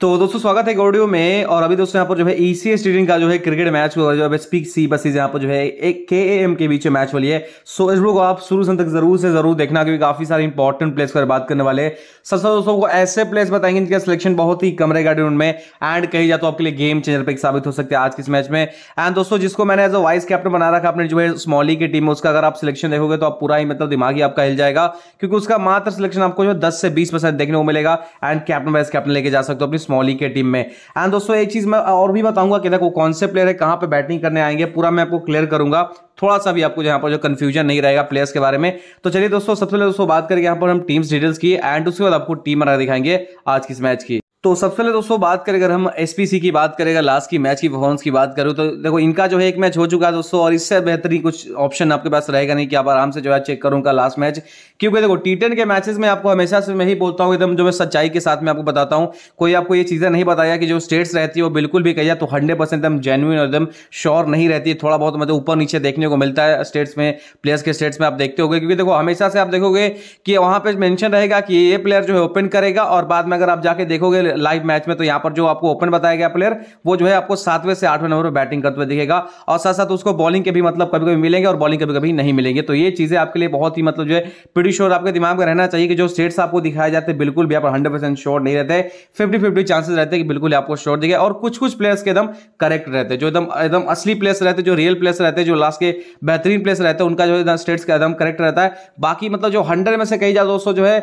तो दोस्तों, स्वागत है ऑडियो में, और अभी दोस्तों, यहाँ पर जो है ईसीए स्टेडियम का जो है क्रिकेट मैच हुआ, जो है स्पीक सी बसीज यहाँ पर जो है एक के ए एम के बीच में मैच वाली है। सो इस को आप शुरू से तक ज़रूर से ज़रूर देखना, क्योंकि काफ़ी सारे इंपॉर्टेंट प्लेस पर बात करने वाले सबसे दोस्तों को ऐसे प्लेस बताएँगे जिनका सिलेक्शन बहुत ही कम रहेगा उनमें एंड कही जाए तो आपके लिए गेम चेंजर पर साबित हो सकते हैं आज के इस मैच में। एंड दोस्तों, जिसको मैंने एज अ वाइस कैप्टन बना रखा, अपने जो है स्मॉली की टीम में उसका अगर आप सिलेक्शन देखोगे तो आप पूरा ही मतलब दिमाग ही आपका हिल जाएगा, क्योंकि उसका मात्र सिलेक्शन आपको जो है दस से बीस देखने को मिलेगा एंड कैप्टन वाइस कैप्टन लेके जा सकते हो। अपनी स्मॉली के टीम में। एंड दोस्तों, एक चीज़ मैं और भी बताऊँगा कि देखो, कौन से प्लेयर है, कहाँ पे बैटिंग करने आएँगे, पूरा मैं आपको क्लियर करूँगा। थोड़ा सा भी आपको यहाँ पर जो कंफ्यूजन नहीं रहेगा प्लेयर्स के बारे में। तो चलिए दोस्तों, सबसे पहले दोस्तों बात करके यहाँ पर हम टीम्स डिटेल्स की। एंड उसके बाद आपको टीम बना दिखाएँगे आज किस मैच की। तो सबसे पहले दोस्तों बात करें, अगर हम एसपीसी की बात करें लास्ट की मैच की परफॉर्मेंस की बात करूँ तो देखो, इनका जो है एक मैच हो चुका है दोस्तों, और इससे बेहतरीन कुछ ऑप्शन आपके पास रहेगा नहीं कि आप आराम से जो है चेक करूँगा लास्ट मैच क्योंकि देखो टी के मैचेस में आपको हमेशा से मैं ही बोलता हूँ, एकदम जो मैं सच्चाई के साथ में आपको बताता हूँ, कोई आपको ये चीज़ें नहीं बताया कि जो स्टेट्स रहती है वो बिल्कुल भी कहिए तो हंड्रेड एकदम जेन्यून एकदम श्योर नहीं रहती है। थोड़ा बहुत मतलब ऊपर नीचे देखने को मिलता है स्टेट्स में प्लेयर्स के स्टेट्स में आप देखते हो क्योंकि देखो, हमेशा से आप देखोगे कि वहाँ पर मैंशन रहेगा कि ये प्लेयर जो है ओपन करेगा, और बाद में अगर आप जाके देखोगे लाइव मैच में तो यहाँ पर जो आपको ओपन बताया गया प्लेयर वो जो है आपको सातवें से आठवें नंबर पर बैटिंग करते हुए दिखेगा। और साथ साथ उसको बॉलिंग के भी मतलब कभी कभी मिलेंगे और बॉलिंग कभी कभी नहीं मिलेंगे। तो ये चीज़ें आपके लिए बहुत ही मतलब जो है पिटी श्योर आपके दिमाग में रहना चाहिए कि जो स्टेट्स आपको दिखाए जाते हैं, बिल्कुल भी आप हंड्रेड परसेंट श्योर नहीं रहते। फिफ्टी फिफ्टी चांसेस रहते हैं कि बिल्कुल आपको श्योर दिखे और कुछ कुछ प्लेयर्स के एकदम करेक्ट रहते जो एकदम एकदम असली प्लेयर्स रहते जो रियल प्लेयर्स रहते जो लास्ट के बेहतरीन प्लेयर्स रहते हैं, उनका जो है स्टेट्स का एकदम करेक्ट रहता है। बाकी मतलब जो हंड्रेड में से कही जाए दोस्तों जो है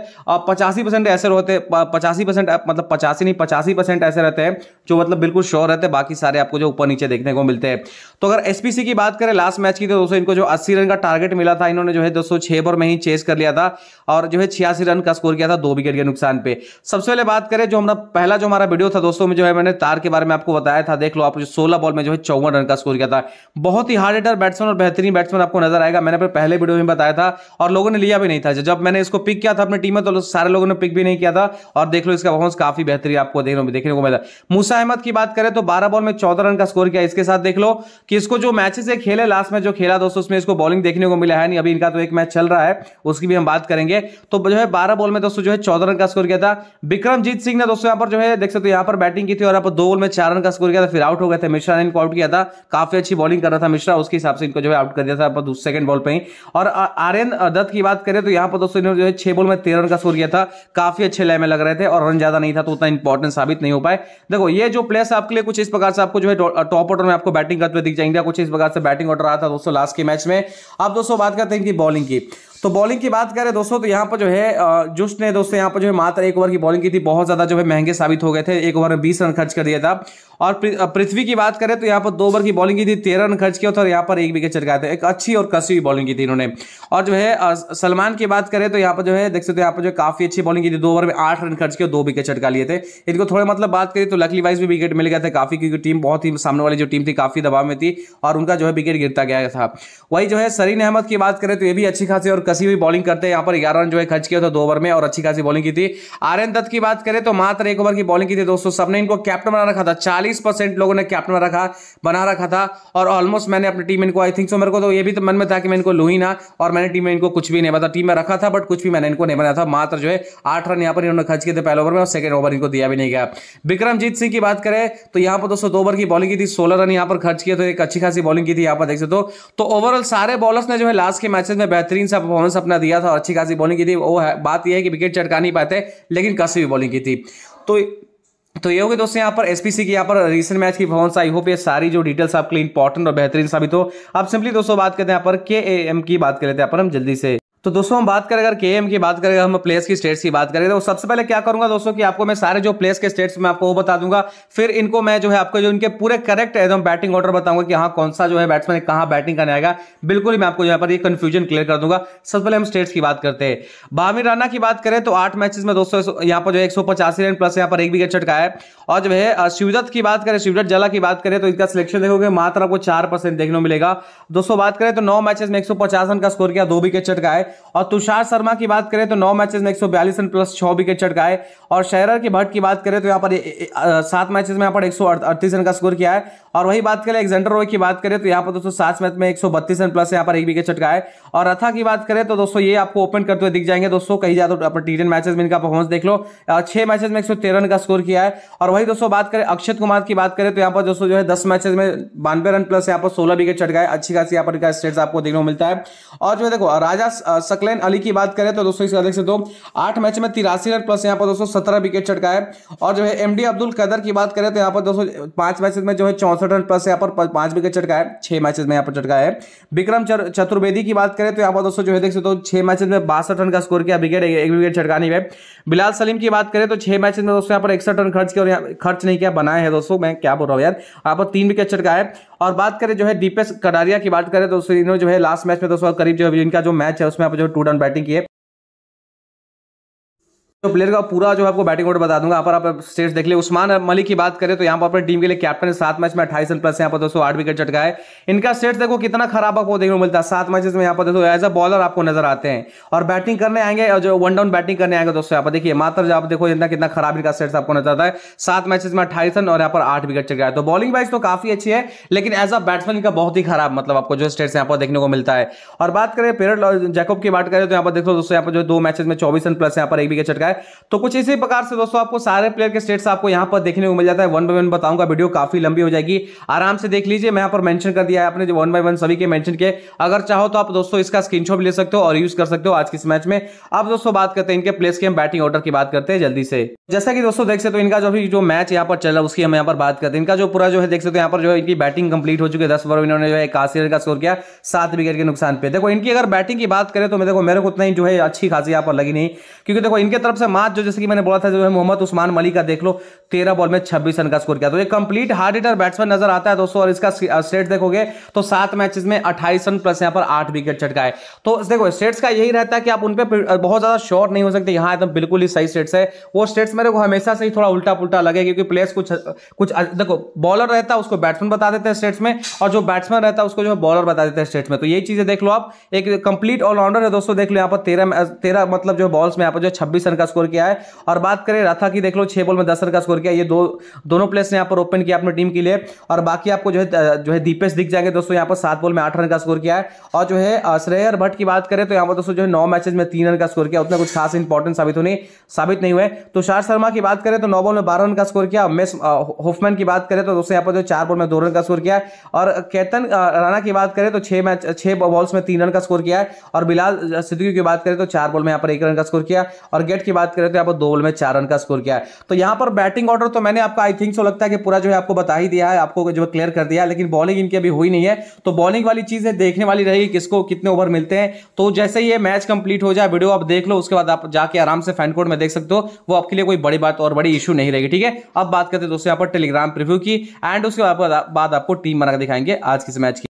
पचासी परसेंट ऐसे रहते हैं पचासी परसेंट मतलब पचासी नहीं, पचासी परसेंट ऐसे रहते हैं, जो मतलब बिल्कुल श्योर रहते हैं, बाकी सारे आपको जो ऊपर नीचे देखने को मिलते हैं। तो अगर एसपीसी की बात करें लास्ट मैच की तो दोस्तों इनको जो अस्सी रन का टारगेट मिला था, इन्होंने जो है दोस्तों छह ओवर में ही चेस कर लिया था, और जो है छियासी रन का स्कोर किया था, दो विकेट के नुकसान पे। सबसे पहले बात करें, जो हमारा पहला जो हमारा वीडियो था, दोस्तों, में जो है मैंने तार के बारे में आपको बताया था, देख लो आप सोलह बॉल में जो है चौवन रन का स्कोर किया था। बहुत ही हार्ड हिटर बैट्समैन और बेहतरीन बैट्समैन आपको नज़र आएगा, मैंने अपने पहले वीडियो में बताया था, और लोगों ने लिया भी नहीं था। जब मैंने इसको पिक किया था अपनी टीम में तो सारे लोगों ने पिक भी नहीं किया था, और देख लो इसका परफॉर्मेंस काफ़ी बेहतरीन आपको देखने को मिला मूसा अहमद की बात करें तो बारह बॉल में चौदह रन का स्कोर किया इसके साथ देख लो कि इसको जो मैचेस है खेले लास्ट में जो खेला दोस्तों, उसमें इसको बॉलिंग देखने को मिला है नहीं। अभी इनका तो एक मैच चल रहा है, उसकी भी हम बात करेंगे। तो जो है बारह बॉल में दोस्तों जो है चौदह रन का स्कोर किया था। विक्रमजीत सिंह ने दोस्तों यहाँ पर जो है, देख सकते यहाँ पर बैटिंग की थी और यहाँ पर दो बॉल में चार रन का स्कोर किया था, फिर आउट हो गए थे। मिश्रा ने इनको आउट किया था। काफ़ी अच्छी बॉलिंग कर रहा था मिश्रा, उसके हिसाब से इनको जो है आउट कर दिया था। सेकंड बॉल पर ही। और आर्यन दत्त की बात करें तो यहाँ पर दोस्तों छह बॉल में तेरह रन का स्कोर किया था। काफ़ी अच्छे लय में लग रहे थे और रन ज़्यादा नहीं था तो उतना इंपॉर्टेंट साबित नहीं हो पाए। देखो, ये जो प्लेस आपके लिए कुछ इस प्रकार से आपको जो है टॉप ऑर्डर में आपको बैटिंग करते हुए दिख जाएँगे। कुछ इस प्रकार से बैटिंग ऑर्डर रहा था दोस्तों लास्ट के मैच में। अब दोस्तों बात करते हैं इनकी बॉलिंग की। तो बॉलिंग की बात करें दोस्तों तो यहाँ पर जो है जुस्ट ने दोस्तों यहाँ पर जो है मात्र एक ओवर की बॉलिंग की थी। बहुत ज़्यादा जो है महँगे साबित हो गए थे। एक ओवर में बीस रन खर्च कर दिया था। और पृथ्वी की बात करें तो यहाँ पर दो ओवर की बॉलिंग की थी, तेरह रन खर्च किया था और यहाँ पर एक विकेट चटकाया था। एक अच्छी और कसी हुई बॉलिंग की थी इन्होंने। और जो है सलमान की बात करें तो यहाँ पर जो है, देख सकते यहाँ पर जो काफ़ी अच्छी बॉलिंग की थी, दो ओवर में आठ रन खर्च किया दो विकेट चटका लिए थे। इनको थोड़े मतलब बात करें तो लकली वाइज भी विकेट मिल गया था काफ़ी, क्योंकि टीम बहुत ही सामने वाली जो टीम थी, काफ़ी दबाव में थी और उनका जो है विकेट गिरता गया था। वही जो है, सरीन अहमद की बात करें तो ये भी अच्छी खासी और कसी हुई बॉलिंग करते हैं। यहाँ पर ग्यारह रन जो है खर्च किया था दो ओवर में और अच्छी खासी बॉलिंग की थी। आर्यन दत्त की बात करें तो मात्र एक ओवर की बॉलिंग की थी दोस्तों सबने इनको कैप्टन बना रखा था। चालीस लोगों ने कैप्टन रखा, बना रखा था और ऑलमोस्ट मैंने अपनी टीम इनको आई थिंक सो मेरे को तो ये भी तो मन में था कि मैं इनको लू ही ना और मैंने टीम में इनको कुछ भी नहीं बता टीम में रखा था बट कुछ भी मैंने इनको नहीं बनाया था। मात्र जो है, आठ रन यहाँ पर इन्होंने खर्च किए थे पहले ओवर में और सेकंड ओवर इनको दिया भी नहीं गया। विक्रमजीत सिंह की बात करें तो यहाँ पर दोस्तों दो ओवर की बॉलिंग की थी, सोलह रन यहाँ पर खर्च किए तो एक अच्छी खासी बॉलिंग की थी यहाँ पर, देख सकते तो ओवरऑल सारे बॉलर्स ने जो है लास्ट के मैचेस में बेहतरीन सा परफॉर्मेंस अपना दिया था और अच्छी खासी बॉलिंग की थी। वो बात यह है कि विकेट चटका नहीं पाते, लेकिन कसी भी बॉलिंग की थी। तो तो ये होगी दोस्तों यहाँ पर एसपीसी की यहाँ पर रिसेंट मैच की भवन आई होप ये सारी जो डिटेल्स आपके लिए इंपॉर्टेंट और बेहतरीन साबित हो। आप सिंपली दोस्तों बात करते हैं यहाँ पर के की बात कर लेते हैं। यहाँ पर हम जल्दी से तो दोस्तों, हम बात करें, अगर के की बात करें, हम प्लेस की स्टेट्स की बात करें तो सबसे पहले क्या करूँगा दोस्तों कि आपको मैं सारे जो प्लेस के स्टेट्स में आपको वो बता दूँगा। फिर इनको मैं जो है आपको जो इनके पूरे करेक्ट एकदम बैटिंग ऑर्डर बताऊँगा कि हाँ कौन सा जो है बैट्समैन कहाँ बैटिंग करने आएगा। बिल्कुल ही मैं आपको यहाँ पर ये कंफ्यूजन क्लियर कर दूँगा। सबसे पहले हम स्टेट्स की बात करते हैं। बामिर राना की बात करें तो आठ मैचेस में दोस्तों यहाँ पर जो है एक रन प्लस यहाँ पर एक विकेट चटका है। और जो है शिवदत्त की बात करें, शिवदत्त जला की बात करें तो इनका सिलेक्शन देखोगे, मात्र आपको चार देखने को मिलेगा। दोस्तों बात करें तो नौ मैचेस में एक सौ पचास रन का स्कोर किया, दो विकेट चटका है और तुषार शर्मा की बात करें तो नौ मैचेस में एक सौ बयालीस रन प्लस छह विकेट चटकाए। और शहर के भट्ट की बात करें तो यहाँ पर सात मैचेस में यहाँ पर एक सौ अड़तीस रन का स्कोर किया है। और वही बात करें एग्जेंडर रॉय की बात करें तो यहाँ पर दोस्तों सात मैच में एक सौ बत्तीस रन प्लस यहाँ पर एक विकेट चटका है और रथा की बात करें तो दोस्तों ये आपको ओपन करते हुए दिख जाएँगे। दोस्तों कहीं ज़्यादा अपने टी टेन मैचेस में इनका परफॉर्मेंस देख लो। छह मैचेस में एक सौ तेरह रन का स्कोर किया है। और वही दोस्तों बात करें, अक्षत कुमार की बात करें तो यहाँ पर दोस्तों जो है दस मैचेस में बानवे रन प्लस यहाँ पर सोलह विकेट चट गए अच्छी खासी यहाँ पर इनका स्टेट्स आपको देखने को मिलता है। और जो है देखो, राजा सकलैन अली की बात करें तो दोस्तों इसका देख सकते हो आठ मैच में तिरासी रन प्लस यहाँ पर दोस्तों सत्रह विकेट चटका है और जो है एमडी अब्दुल कदर की बात करें तो यहाँ पर दोस्तों पाँच मैचेस में जो है चौसठ रन प्लस यहाँ पर पाँच विकेट चटका है छह मैचेस में यहाँ पर चटका है विक्रम चतुर्वेदी की बात करें तो यहाँ पर दोस्तों जो है, देख सकते हो, छह मैचेस में बासठ रन का स्कोर किया विकेट एक विकेट चटकानी है बिलाल सलीम की बात करें तो छह मैचेस में दोस्तों यहाँ पर इकसठ रन खर्च किया खर्च नहीं किया, बनाए हैं दोस्तों, मैं क्या बोल रहा हूँ यार। यहाँ पर तीन विकेट चटका है और बात करें जो है, दीपेश कटारिया की बात करें तो इन्होंने जो है लास्ट मैच में दोस्तों करीब जो है, इनका जो मैच है, उसमें आप जो टू रन बैटिंग की तो प्लेयर का पूरा जो आपको बैटिंग ऑर्डर बता दूँगा यहाँ पर आप स्टेट्स देख लिया उस्मान मलिक की बात करें तो यहाँ पर अपनी टीम के लिए कैप्टन सात मैच में अट्ठाईस रन प्लस यहाँ पर दोस्तों आठ विकेट चटका है इनका स्टेट्स देखो कितना खराब आपको देखने को मिलता है सात मैचेस में यहाँ पर दोस्तों एज अ बॉलर आपको नज़र आते हैं और बैटिंग करने आएँगे और जो वन डाउन बैटिंग करने आएँगे दोस्तों यहाँ पर देखिए मात्र आप देखो इतना कितना खराब इनका स्टेट्स आपको नज़र आता है सात मैचेस में अट्ठाईस रन और यहाँ पर आठ विकेट चटका है तो बॉलिंग वाइज तो काफ़ी अच्छी है लेकिन एज अ बैट्समैन इनका बहुत ही खराब मतलब आपको जो स्टेट्स यहाँ पर देखने को मिलता है और बात करें पेरट जैकब की बात करें तो यहाँ पर देखो दोस्तों यहाँ पर जो दो मैचेस में चौबीस रन प्लस यहाँ पर एक विकेट चटका है तो कुछ इसी प्रकार से दोस्तों आपको सारे प्लेयर के स्टेट्स आपको यहाँ पर देखने को मिल जाता है। वन बाय वन बताऊँगा, वीडियो काफ़ी लंबी हो जाएगी। आराम से देख लीजिए, मैं यहाँ पर मेंशन कर दिया है आपने, जो वन बाय वन सभी के मेंशन किए। अगर चाहो तो आप दोस्तों इसका स्क्रीनशॉट ले सकते हो और यूज़ कर सकते हो आज के इस मैच में। अब दोस्तों बात करते हैं इनके प्लेस की, हम बैटिंग ऑर्डर की बात करते हैं जल्दी से। जैसा कि दोस्तों देख सकते हो, इनका जो भी जो मैच यहाँ पर चल रहा है, उसकी हम यहाँ पर बात करते हैं। इनका जो पूरा जो है, देख सकते हो, यहाँ पर जो है इनकी बैटिंग कंप्लीट हो चुकी है। दस ओवर इन्होंने जो है इक्यासी रन का स्कोर किया, सात विकेट के नुकसान पे। देखो, इनकी अगर बैटिंग की बात करें तो देखो मेरे को उतना ही जो है अच्छी खासी यहाँ पर लगी नहीं। क्योंकि देखो, इनके तरफ़ से मात जो जैसे कि मैंने बोला था, जो है मोहम्मद उस्मान मलिक का देख लो, तेरह बॉल में छब्बीस रन का स्कोर किया। तो ये कंप्लीट हार्ड हिटर बैट्समैन नज़र आता है दोस्तों, और इसका स्टेट देखोगे तो सात मैचेस में अट्ठाईस रन प्लस यहाँ पर आठ विकेट चटका है तो देखो स्टेट्स का यही रहता है कि आप उन पर बहुत ज़्यादा शॉर्ट नहीं हो सकते। यहाँ एकदम बिल्कुल ही सही स्टेट्स है। वो स्टेट्स मेरे को हमेशा से ही थोड़ा उल्टा पुल्टा लगे, क्योंकि प्लेयर्स कुछ कुछ देखो बॉलर रहता है, उसको बैट्समैन बता देते हैं स्टेट्स में, और जो बैट्समैन रहता है, उसको जो है बॉलर बता देते हैं स्टेट्स में। तो यही चीज़ें देख लो आप। एक कंप्लीट ऑलराउंडर है दोस्तों, देख लो यहाँ पर तेरह तेरह मतलब जो बॉल्स में यहाँ पर जो छब्बीस रन स्कोर किया है। और बात करें रथा की, देख लो, छह बॉल में दस रन का स्कोर किया ये दो, दोनों प्लेयर्स ने यहाँ पर ओपन किया अपनी टीम के लिए। और बाकी आपको जो है जो है दीपेश दिख जाएँगे दोस्तों, यहाँ पर सात बॉल में आठ रन का स्कोर किया है। और जो है श्रेयर भट्ट की बात करें तो यहाँ पर दोस्तों जो है नौ मैचेस में तीन रन का स्कोर किया, उतना कुछ खास इंपॉर्टेंट साबित होने, साबित नहीं हुए तो शार शर्मा की बात करें तो नौ बॉल में बारह रन का स्कोर किया। मिस होफमैन की बात करें तो दोस्तों यहाँ पर जो चार बॉल में दो रन का स्कोर किया और केतन राणा की बात करें तो छह मैच छह बॉल्स में तीन रन का स्कोर किया है। और बिलाल सिद्दीकी की बात करें तो चार बॉल में यहाँ पर एक रन का स्कोर किया और गेट की बात करें तो यहाँ पर दो बॉल में चार रन का स्कोर किया है। तो यहाँ पर बैटिंग ऑर्डर तो मैंने आपका आई थिंक सो लगता है कि पूरा जो है आपको बता ही दिया है, आपको जो क्लियर कर दिया लेकिन बॉलिंग इनकी अभी हुई नहीं है। तो बॉलिंग वाली चीज़ है देखने वाली रहेगी किसको, कितने ओवर मिलते हैं। तो जैसे ही ये मैच कंप्लीट हो जाए वीडियो आप देख लो, उसके बाद आप जाके आराम से फ़ैन कोड में देख सकते हो। वो आपके लिए कोई बड़ी बात और बड़ी इशू नहीं रहेगी, ठीक है? अब बात करते हैं दोस्तों यहाँ पर टेलीग्राम प्रिव्यू की एंड उसके बाद आपको टीम बनाकर दिखाएँगे आज किस मैच की।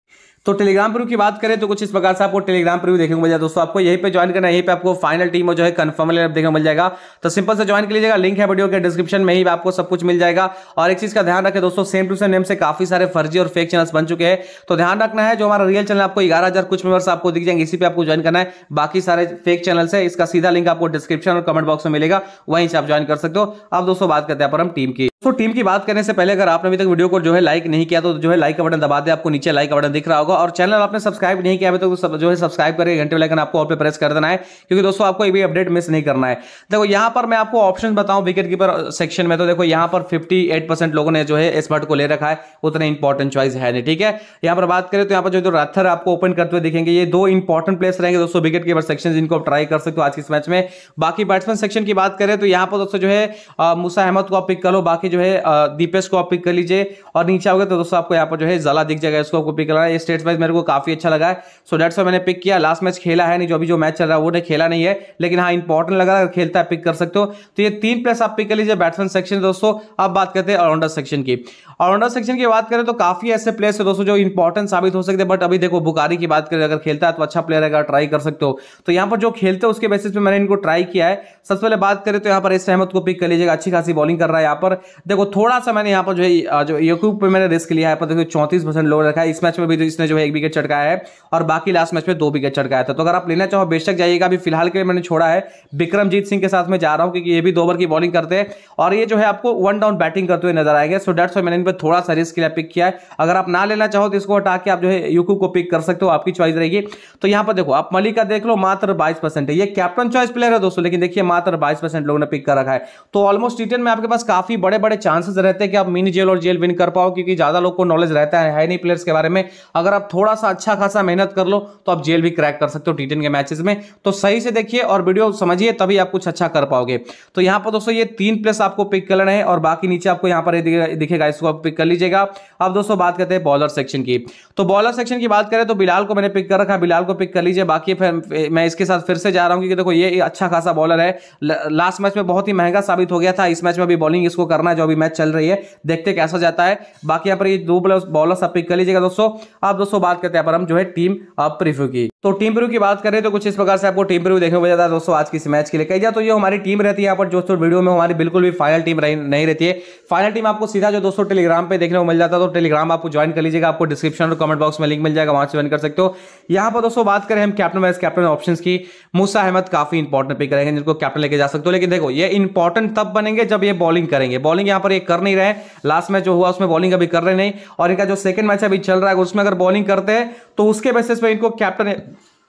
तो टेलीग्राम प्रू की बात करें तो कुछ इस प्रकार से आपको टेलीग्राम प्रू देखने को मिल जाए। दोस्तों, आपको यहीं पे ज्वाइन करना है, यहीं पे आपको फाइनल टीम जो है कंफर्म देखने को मिल जाएगा। तो सिंपल से ज्वाइन कर लीजिएगा लिंक है वीडियो के डिस्क्रिप्शन में ही आपको सब कुछ मिल जाएगा। और एक चीज़ का ध्यान रखें दोस्तों सेम टू सेम नेम से काफ़ी सारे फर्जी और फेक चैनल्स बन चुके हैं। तो ध्यान रखना है, जो हमारा रियल चैनल आपको ग्यारह कुछ मेंबर्स आपको दिख जाएँगे, इसी पे आपको ज्वाइन करना है। बाकी सारे फेक चैनल है, इसका सीधा लिंक आपको डिस्क्रिप्शन और कमेंट बॉक्स में मिलेगा, वहीं से आप ज्वाइन कर सकते हो। अब दोस्तों, बात करते हैं पर हम टीम की। तो टीम की बात करने से पहले अगर आपने अभी तक वीडियो को जो है लाइक नहीं किया तो जो है लाइक का बटन दबा दे, आपको नीचे लाइक का बटन दिख रहा होगा। और चैनल आपने सब्सक्राइब नहीं किया तो जो है सब्सक्राइब करके घंटे वाले आपको और पे प्रेस कर देना है, क्योंकि दोस्तों आपको भी अपडेट मिस नहीं करना है। देखो, यहाँ पर मैं आपको ऑप्शन बताऊँ विकेट कीपर सेक्शन में तो देखो, यहाँ पर फिफ्टी लोगों ने जो है इस बट को ले रखा है, उतना इंपॉर्टेंट चॉइस है नहीं, ठीक है? यहाँ पर बात करें तो यहाँ पर जो रथर आपको ओपन करते हुए दिखेंगे, ये दो इंपॉर्टेंट प्लेस रहेंगे दोस्तों विकेट कीपर सेक्शन जिनको आप ट्राई कर सकते हो आज के इस मैच में। बाकी बैट्समैन सेक्शन की बात करें तो यहाँ पर दोस्तों जो है मूसा अहमद को आप पिक करो बाकी जो है दीपेश को आप पिक कर लीजिए, और नीचे आओगे तो दोस्तों आपको यहाँ पर जो है जला दिख जाएगा, इसको आपको पिक करना है। स्टेट वाइज मेरे को काफ़ी अच्छा लगा है। सो डेट्स मैंने पिक किया। लास्ट मैच खेला है नहीं, जो अभी जो मैच चल रहा है, वो नहीं, खेला नहीं है। लेकिन हाँ इंपॉर्टेंट लगा अगर खेलता है पिक कर सकते हो। तो ये तीन प्लेस आप पिक कर लीजिए बैट्समैन सेक्शन दोस्तों। अब बात करते हैं ऑलराउंडर सेक्शन की। ऑलराउंडर सेक्शन की बात करें तो काफ़ी ऐसे प्लेयर्स है दोस्तों, जो इंपॉर्टेंट साबित हो सकते हैं। बट अभी देखो बुकारी की बात करें, अगर खेलता है तो अच्छा प्लेयर है ट्राई कर सकते हो। तो यहाँ पर जो खेलते हैं, उसके बेसिस पे मैंने इनको ट्राई किया है। सबसे पहले बात करें तो यहाँ पर इस सहमत को पिक कर लीजिएगा। अच्छी खासी बॉलिंग कर रहा है यहाँ पर। देखो, थोड़ा सा मैंने यहाँ पर जो है जो यूट्यूब पे मैंने रिस्क लिया है। पर देखो, चौंतीस परसेंट लोग रखा है। इस मैच में भी इसने जो है एक विकेट चटकाया है और बाकी लास्ट मैच में दो विकेट चटकाया था। तो अगर आप लेना चाहो बेशक जाइएगा। अभी फ़िलहाल के लिए मैंने छोड़ा है। विक्रमजीत सिंह के साथ में जा रहा हूँ क्योंकि ये भी दो ओवर की बॉलिंग करते हैं। और ये जो है आपको वन डाउन बैटिंग करते हुए नज़र आएँगे। सो डेट्स मैंने इन पर थोड़ा सा रिस्क पिक किया है। अगर आप ना लेना चाहो तो इसको हटा के आप जो है यूकू को पिक कर सकते हो आपकी चॉइस रहेगी। तो यहाँ पर देखो आप मलिक का देख लो मात्र बाईस परसेंट है। ये कैप्टन चॉइस प्लेयर है दोस्तों लेकिन देखिए मात्र बाईस परसेंट लोगों ने पिक कर रखा है। तो ऑलमोस्ट टी में आपके पास काफ़ी बड़े बड़े चांसेस रहते हैं कि आप मिनी जेल और जेल विन कर पाओ क्योंकि ज़्यादा लोग को नॉलेज रहता है, है नहीं प्लेयर्स के बारे में। अगर आप थोड़ा सा अच्छा खासा मेहनत कर लो तो आप जेल भी क्रैक कर सकते हो टी के मैचेस में। तो सही से देखिए और वीडियो समझिए, तभी आप कुछ अच्छा कर पाओगे। तो यहाँ पर दोस्तों ये तीन प्लेस आपको पिक कर लेना है और बाकी नीचे आपको यहाँ पर दिखेगा इसको आप पिक कर लीजिएगा। अब दोस्तों बात करते हैं बॉलर सेक्शन की। तो बॉलर सेक्शन की बात करें तो बिलाल को मैंने पिक कर रखा बिलाल को पिक कर लीजिए। बाकी फिर मैं इसके साथ फिर से जा रहा हूँ क्योंकि देखो ये अच्छा खासा बॉलर है। लास्ट मैच में बहुत ही महँगा साबित हो गया था। इस मैच में भी बॉलिंग इसको करना है, जो अभी मैच चल रही है। देखते कैसा जाता है। बाकी यहाँ पर ये दो बॉलर आप पिक कर लीजिएगा दोस्तों। आप दोस्तों बात करते हैं पर हम जो है टीम प्रिव्यू की। तो टीम प्रू की बात करें तो कुछ इस प्रकार से आपको टीम प्रू देखने को जाता है दोस्तों आज की इस मैच के लिए। कही जाए तो ये हमारी टीम रहती है, यहाँ पर दोस्तों वीडियो में हमारी बिल्कुल भी फाइनल टीम नहीं रहती है। फाइनल टीम आपको सीधा जो दोस्तों टेलीग्राम पे देखने को मिल जाता है तो टेलीग्राम आपको ज्वाइन कर लीजिएगा, आपको डिस्क्रिप्शन और कमेंट बॉक्स में लिंक मिल जाएगा, वहाँ से ज्वाइन कर सकते हो। यहाँ पर दोस्तों बात करें हम कैप्टन वाइस कैप्टन ऑप्शन की। मूसा अहमद काफ़ी इंपॉर्टेंट पिक करेंगे, जिनको कैप्टन लेके जा सकते हो। लेकिन देखो, ये इंपॉर्टेंट तब बनेंगे जब ये बॉलिंग करेंगे। बॉलिंग यहाँ पर ये कर नहीं रहे लास्ट मैच जो हुआ, उसमें बॉलिंग अभी कर रहे नहीं। और इनका जो सेकंड मैच अभी चल रहा है उसमें अगर बॉलिंग करते हैं तो उसके बेसिस पे इनको कैप्टन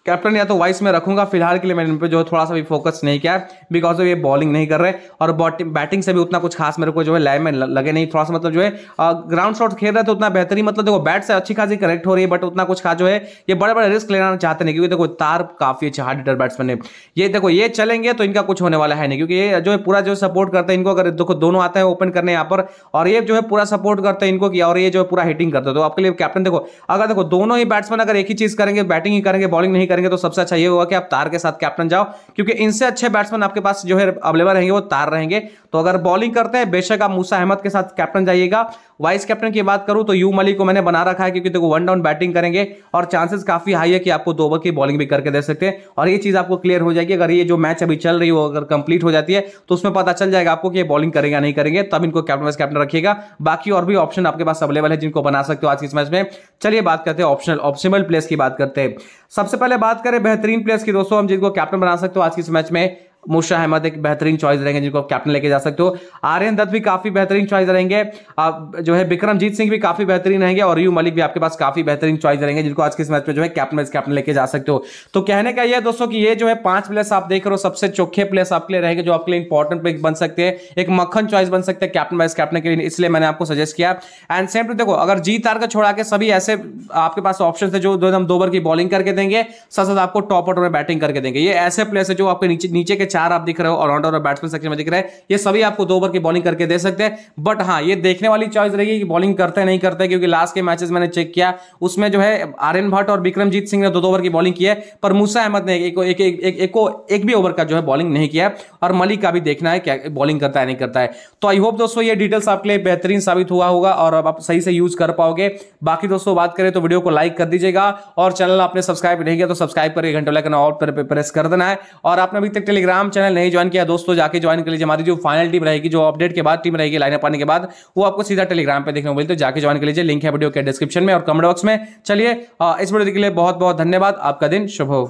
कैप्टन या तो वाइस में रखूँगा, फ़िलहाल के लिए मैंने इन पर जो है थोड़ा सा भी फोकस नहीं किया बिकॉज़ ये बॉलिंग नहीं कर रहे, और बैटिंग से भी उतना कुछ खास मेरे को जो है लाइन में लगे नहीं, थोड़ा सा मतलब जो है ग्राउंड शॉट खेल रहे तो उतना बेहतरीन मतलब देखो बैट से अच्छी खासी करेक्ट हो रही है बट उतना कुछ खास जो है, ये बड़े बड़े रिस्क लेना चाहते नहीं, क्योंकि देखो तार काफ़ी अच्छे हार्ड हिटर बैट्समैन है ये देखो, ये चलेंगे तो इनका कुछ होने वाला है नहीं, क्योंकि ये जो है पूरा जो सपोर्ट करते हैं इनको, अगर देखो दोनों आते हैं ओपन करने यहाँ पर, और ये जो है पूरा सपोर्ट करते हैं इनको किया और ये जो है पूरा हिटिंग करते हैं तो आपके लिए कैप्टन देखो, अगर देखो दोनों ही बैट्समैन अगर एक ही चीज़ करेंगे बैटिंग ही करेंगे बॉलिंग नहीं करेंगे तो सबसे अच्छा ये होगा कि आप तार के साथ कैप्टन जाओ, क्योंकि इनसे अच्छे बैट्समैन आपके पास जो है अवेलेबल रहेंगे वो तार रहेंगे। तो अगर बॉलिंग करते हैं, बेशक आप मूसा अहमद के साथ कैप्टन जाइएगा। वाइस कैप्टन की बात करूँ तो यू मलिक को मैंने बना रखा है, क्योंकि देखो वन डाउन बैटिंग करेंगे और चांसेस काफ़ी हाई है कि आपको दो ओवर की बॉलिंग भी करके दे सकते हैं। और ये चीज़ आपको क्लियर हो जाएगी, अगर ये जो मैच अभी चल रही हो, अगर कंप्लीट हो जाती है तो उसमें पता चल जाएगा आपको कि ये बॉलिंग करेगा नहीं करेंगे। तब इनको कैप्टन वाइस कैप्टन रखिएगा। बाकी और भी ऑप्शन आपके पास अवेलेबल है जिनको बना सकते हो आज इस मैच में। चलिए बात करते हैं ऑप्शनल ऑप्शनल प्लेस की बात करते हैं। सबसे पहले बात करें बेहतरीन प्लेयर्स की दोस्तों, हम जिनको कैप्टन बना सकते हो आज के इस मैच में। मुशा अहमद एक बेहतरीन चॉइस रहेंगे जिनको आप कैप्टन लेके जा सकते हो। आर्यन दत्त भी काफ़ी बेहतरीन चॉइस रहेंगे। जो है विक्रमजीत सिंह भी काफ़ी बेहतरीन रहेंगे और यू मलिक भी आपके पास काफ़ी बेहतरीन चॉइस रहेंगे जिनको आज के इस मैच में जो है कैप्टन वाइस कैप्टन लेके जा सकते हो। तो कहने का यह दोस्तों की ये जो है पाँच प्लेस आप देख रहे हो, सबसे चोखे प्लेस आपके लिए रहेंगे जो आपके लिए इंपॉर्टेंट प्लेस बन सकते हैं। एक मक्खन चॉइस बन सकते हैं कैप्टन वाइस कैप्टन के लिए, इसलिए मैंने आपको सजेस्ट किया। एंड सेम टू देखो, अगर जीत आर का छोड़ा के सभी ऐसे आपके पास ऑप्शन है जो दो ओवर की बॉलिंग करके देंगे साथ साथ आपको टॉप ऑर्डर में बैटिंग करके देंगे। ये ऐसे प्लेस है जो आपके नीचे नीचे के चार आप दिख रहे हो ऑलराउंडर और बैट्समैन सेक्शन में दिख रहा है। ये सभी आपको दो ओवर की बॉलिंग करके दे सकते हैं। बट हाँ ये देखने वाली चॉइस रहेगी कि बॉलिंग करते नहीं करते क्योंकि लास्ट के मैचेस मैंने चेक किया। उसमें जो है आर्यन भट्ट और विक्रमजीत सिंह ने दो दो ओवर की बॉलिंग की है पर मूसा अहमद ने एक एक, एक, एक, एक, एक भी ओवर का जो है बॉलिंग नहीं किया और मलिक का भी देखना है क्या बॉलिंग करता है नहीं करता है। तो आई होप दोस्तों ये डिटेल्स आपके लिए बेहतरीन साबित हुआ होगा और आप सही से यूज़ कर पाओगे। बाकी दोस्तों बात करें तो वीडियो को लाइक कर दीजिएगा और चैनल आपने सब्सक्राइब नहीं किया तो सब्सक्राइब करके घंटे लाइकन ऑल पर प्रेस कर देना है। और आपने अभी तक टेलीग्राम चैनल नहीं ज्वाइन किया, दोस्तों जाके ज्वाइन कर लीजिए। हमारी जो फाइनल टीम रहेगी, जो अपडेट के बाद टीम रहेगी लाइन पाने के बाद, वो आपको सीधा टेलीग्राम पर देखने को मिलते तो जाके ज्वाइन कर लीजिए। लिंक है वीडियो के डिस्क्रिप्शन में और कमेंट बॉक्स में। चलिए इस वीडियो के लिए बहुत बहुत धन्यवाद। आपका दिन शुभ हो।